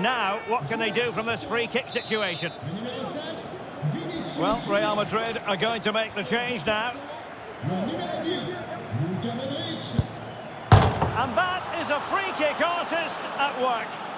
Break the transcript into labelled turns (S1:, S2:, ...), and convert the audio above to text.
S1: Now, what can they do from this free kick situation? Well, Real Madrid are going to make the change now. And that is a free kick artist at work.